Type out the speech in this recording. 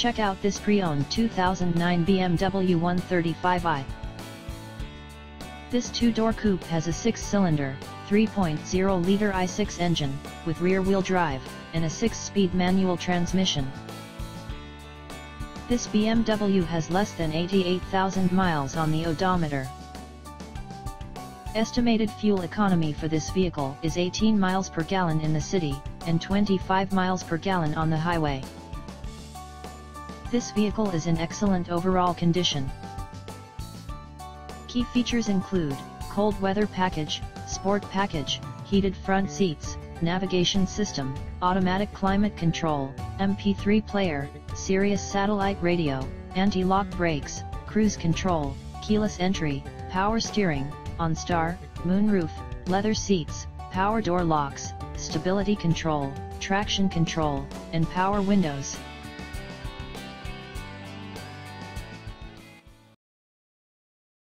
Check out this pre-owned 2009 BMW 135i. This two-door coupe has a six-cylinder, 3.0-liter i6 engine, with rear-wheel drive, and a six-speed manual transmission. This BMW has less than 88,000 miles on the odometer. Estimated fuel economy for this vehicle is 18 miles per gallon in the city, and 25 miles per gallon on the highway. This vehicle is in excellent overall condition. Key features include, cold weather package, sport package, heated front seats, navigation system, automatic climate control, MP3 player, Sirius satellite radio, anti-lock brakes, cruise control, keyless entry, power steering, OnStar, moonroof, leather seats, power door locks, stability control, traction control, and power windows.